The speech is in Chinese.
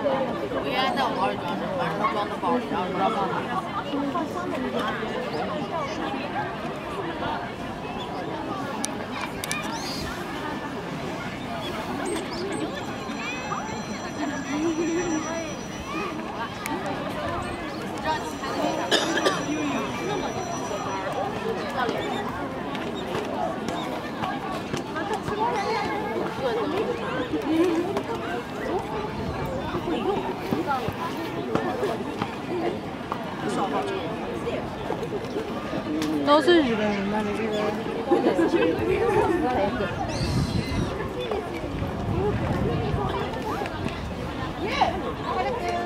我原来在我包里装着，完事儿装到包里，然后不知道放哪。都是日本人吧？你这个。